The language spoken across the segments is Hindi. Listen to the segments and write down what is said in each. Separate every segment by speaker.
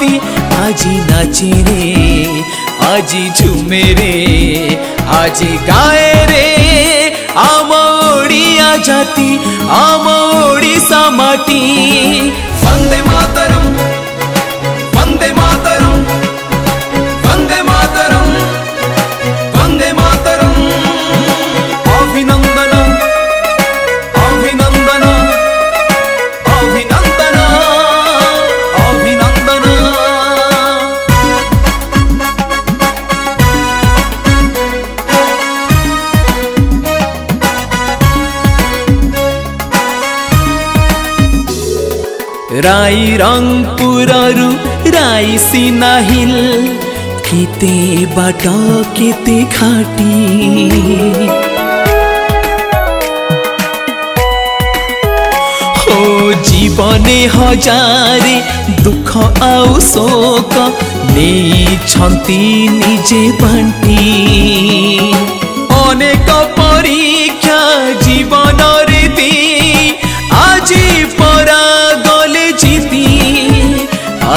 Speaker 1: गोपी आजी नाची रे आजी झूमे रे आजी गाए रे आमोड़ी आ जाती आमोड़ी ओडिसा माटी राई रङपुरहरू राई सिनाहिल केतेबाट केते खाटी हो जीवने हजारे दुःख आउ शोक নেই ছন্তি নিজে বান্টি অনেক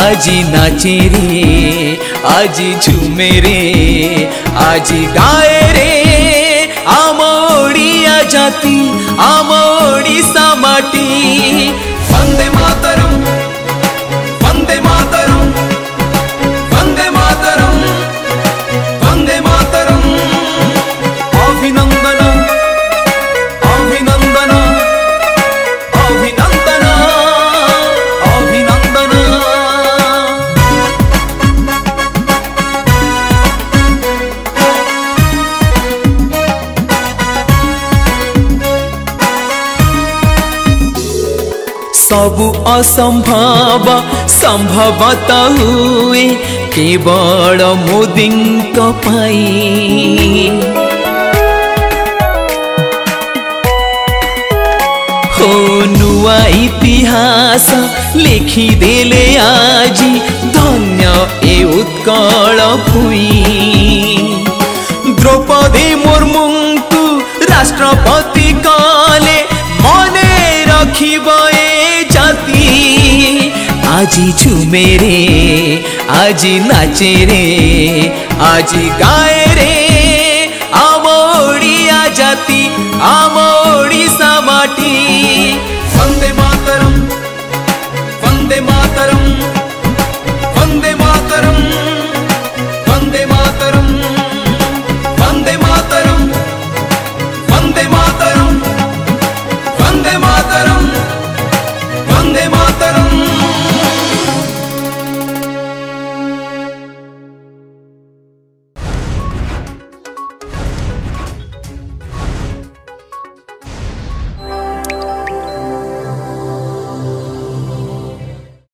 Speaker 1: आज नाचे रे आज झूमे रे आज गाए रे आम ओडिया जाती आम सबु असम्भव सम्भवतु केवल हो नुवा इतिहास लेखिदेले आजी धन्य ए उत्कल भुइ द्रौपदी मुर्मुङ्कु राष्ट्रप आजी झूमे रे आजी नाचे रे आजी गाए रे आमोड़ी आ जाती आमोड़ी समाटी वंदे मातरम वंदे मातरम